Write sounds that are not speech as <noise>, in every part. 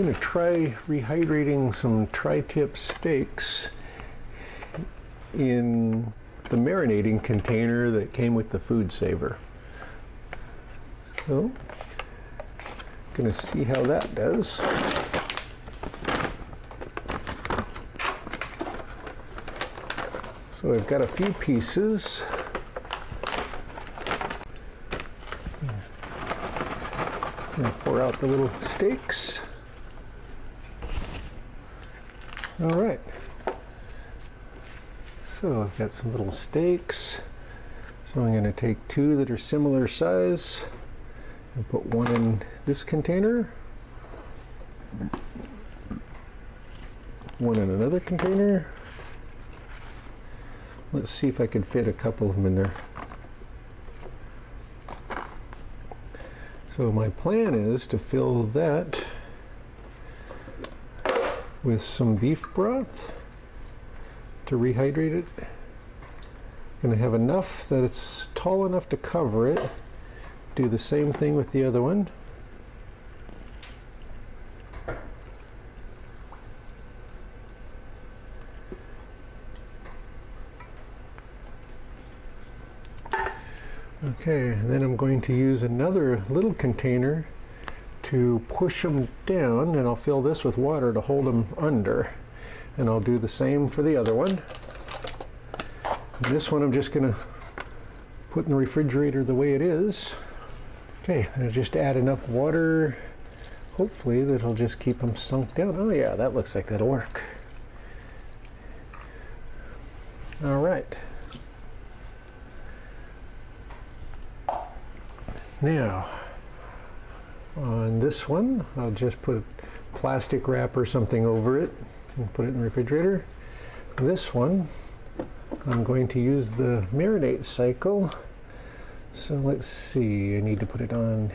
going to try rehydrating some tri-tip steaks in the marinating container that came with the FoodSaver. So, going to see how that does. So I've got a few pieces. Pour out the little steaks. All right. So I've got some little steaks. So I'm going to take two that are similar size and put one in this container. One in another container. Let's see if I can fit a couple of them in there. So my plan is to fill that with some beef broth to rehydrate it. To have enough that it's tall enough to cover it. Do the same thing with the other one. Okay, and then I'm going to use another little container to push them down and I'll fill this with water to hold them under and I'll do the same for the other one. This one I'm just going to put in the refrigerator the way it is. Okay, I'll just add enough water, hopefully that'll just keep them sunk down. Oh yeah, that looks like that'll work. All right. Now, on this one, I'll just put plastic wrap or something over it and put it in the refrigerator. This one, I'm going to use the marinate cycle. So let's see, I need to put it on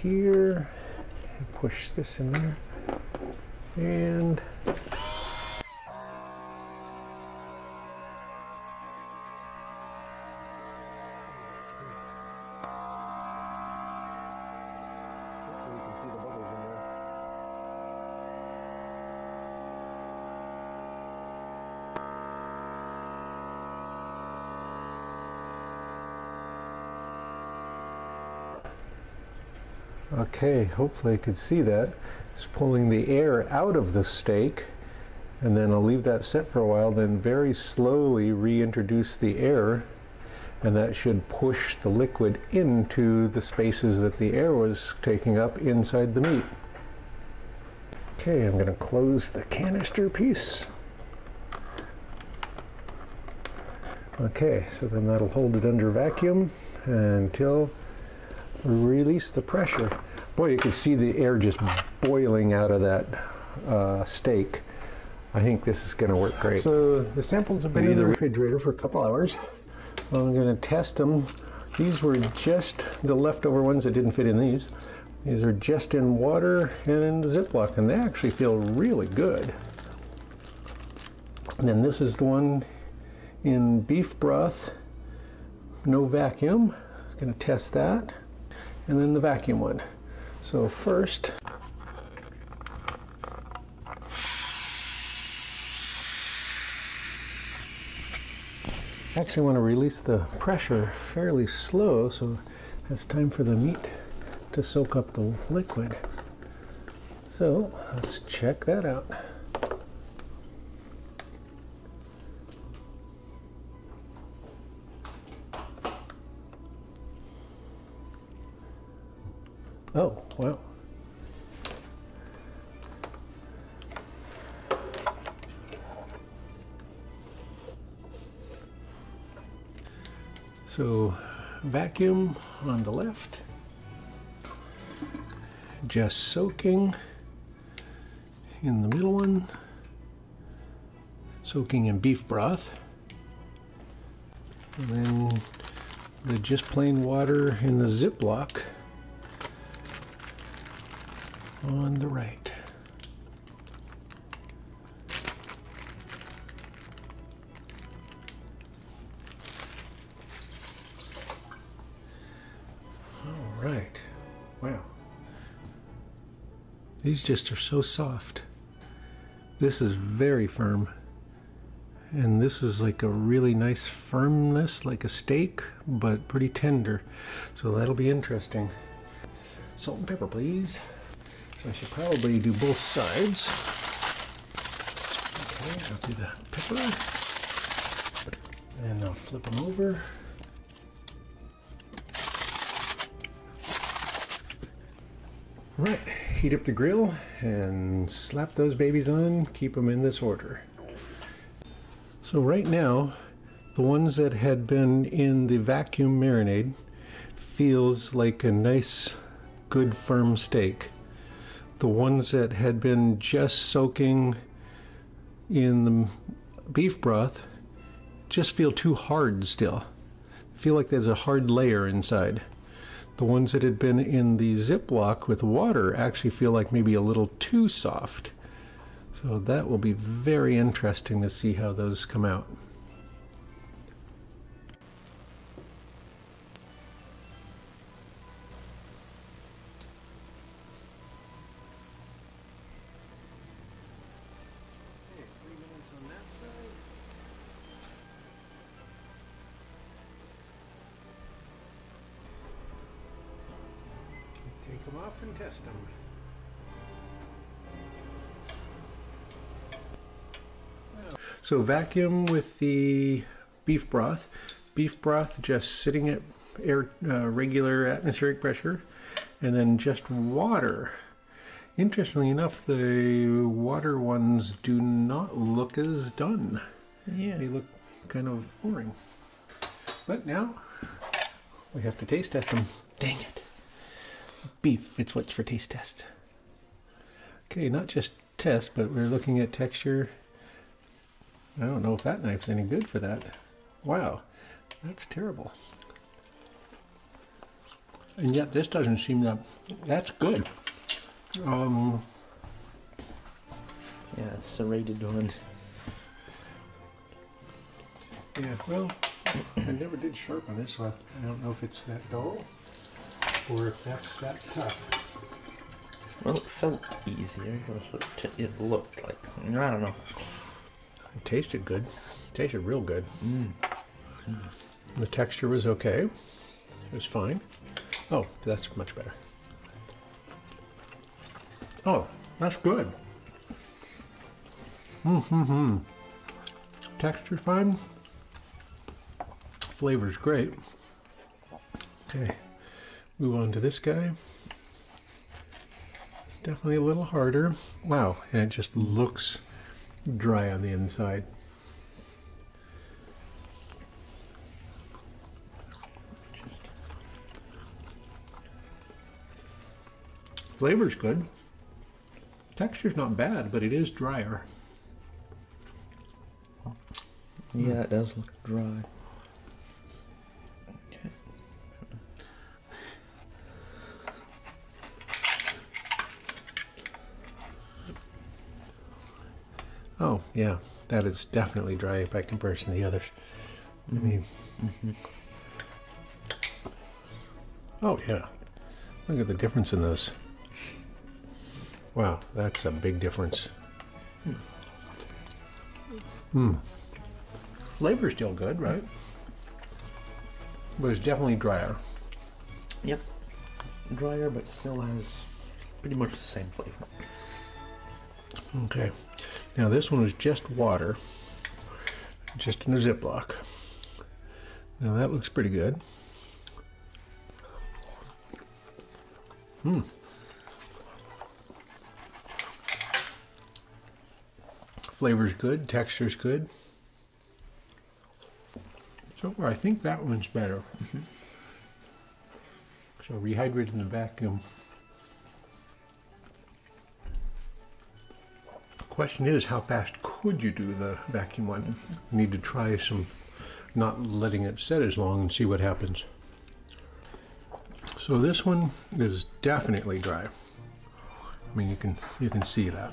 here, and push this in there, and Okay, hopefully I could see that. It's pulling the air out of the steak and then I'll leave that set for a while, then very slowly reintroduce the air and that should push the liquid into the spaces that the air was taking up inside the meat. Okay, I'm going to close the canister piece. Okay, so then that'll hold it under vacuum until release the pressure. Boy, you can see the air just boiling out of that uh, steak. I think this is going to work great. So the samples have been in the refrigerator for a couple hours. I'm going to test them. These were just the leftover ones that didn't fit in these. These are just in water and in the Ziploc, and they actually feel really good. And then this is the one in beef broth, no vacuum. I'm going to test that and then the vacuum one. So first, I actually want to release the pressure fairly slow so it's time for the meat to soak up the liquid. So let's check that out. Oh, wow. So vacuum on the left, just soaking in the middle one, soaking in beef broth, and then the just plain water in the Ziploc on the right. All right. Wow. These just are so soft. This is very firm. And this is like a really nice firmness, like a steak, but pretty tender. So that'll be interesting. Salt and pepper, please. So I should probably do both sides. Okay, I'll do the pepper. And I'll flip them over. Right, heat up the grill and slap those babies on, keep them in this order. So right now, the ones that had been in the vacuum marinade feels like a nice, good firm steak. The ones that had been just soaking in the beef broth just feel too hard still. Feel like there's a hard layer inside. The ones that had been in the Ziploc with water actually feel like maybe a little too soft. So that will be very interesting to see how those come out. Off and test them. So vacuum with the beef broth. Beef broth just sitting at air uh, regular atmospheric pressure, and then just water. Interestingly enough, the water ones do not look as done. Yeah. They look kind of boring. But now we have to taste test them. Dang it. Beef, it's what's for taste test. Okay, not just test, but we're looking at texture. I don't know if that knife's any good for that. Wow, that's terrible. And yet this doesn't seem that, that's good. Um, Yeah, serrated one. yeah, well, I never did sharpen this, one. I don't know if it's that dull or if that's that tough. Well, it felt easier. but It it looked like. I don't know. It tasted good. It tasted real good. Mm. The texture was okay. It was fine. Oh, that's much better. Oh, that's good. Mm-hmm. Texture fine. Flavor's great. Okay, move on to this guy. Definitely a little harder. Wow, and it just looks dry on the inside. Flavor's good. Texture's not bad, but it is drier. Yeah, it does look dry. Oh, yeah, that is definitely dry by comparison to the others. I mean, oh, yeah. Look at the difference in those. Wow, that's a big difference. Hmm. Flavor's still good, right? But it's definitely drier. Yep. Drier, but still has pretty much the same flavor. Okay. Now this one is just water, just in a Ziploc. Now that looks pretty good. Hmm. Flavor's good, texture's good. So far, I think that one's better. So rehydrate in the vacuum. Question is, how fast could you do the vacuum one? You need to try some, not letting it set as long and see what happens. So this one is definitely dry. I mean, you can you can see that.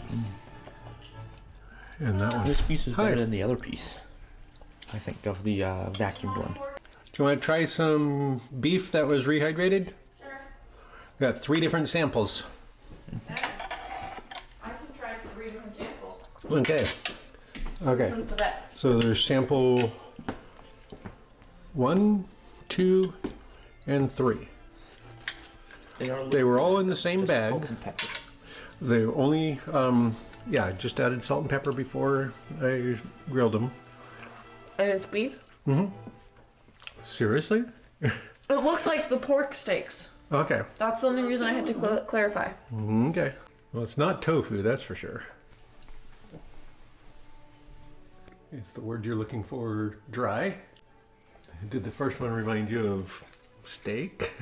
And that one. This piece is Hi. better than the other piece. I think of the uh, vacuumed one. Do you want to try some beef that was rehydrated? Sure. We got three different samples. Okay. Okay. One's the best. So there's sample one, two, and three. They are. They were all in the same just bag. Salt and pepper. They only, um, yeah, just added salt and pepper before I grilled them. And it's beef. Mm hmm. Seriously? <laughs> It looks like the pork steaks. Okay. That's the only reason I had to cl- clarify. Okay. Well, it's not tofu, that's for sure. Is the word you're looking for dry? Did the first one remind you of steak? <laughs>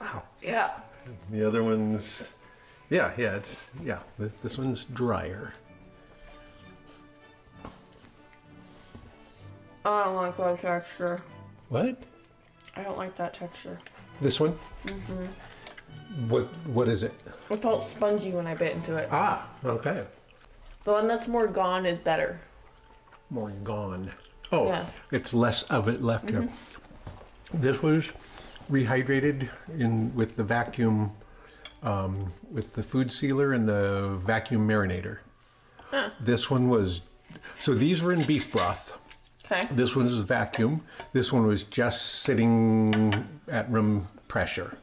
Wow. Yeah. The other one's, yeah, yeah, it's, yeah, this one's drier. I don't like that texture. What? I don't like that texture. This one? Mm-hmm. What, what is it? It felt spongy when I bit into it. Ah, okay. The one that's more gone is better. More gone. Oh, Yeah. it's less of it left here. This was rehydrated in with the vacuum, um, with the food sealer and the vacuum marinator. Huh. This one was, so these were in beef broth. Okay. This one was vacuum. This one was just sitting at room pressure.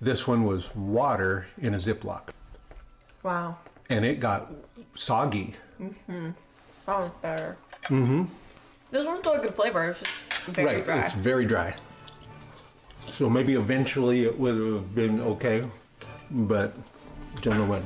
This one was water in a Ziploc. Wow. And it got soggy. That one's better. Mm-hmm. This one's still a good flavor. It's just very right, dry. it's very dry. So maybe eventually it would have been okay, but don't know when.